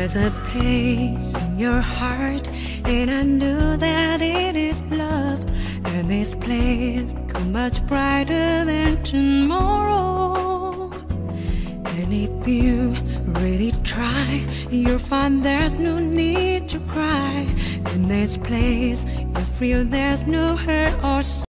There's a place in your heart, and I know that it is love. And this place could much brighter than tomorrow. And if you really try, you'll find there's no need to cry. In this place, you feel there's no hurt or sorrow.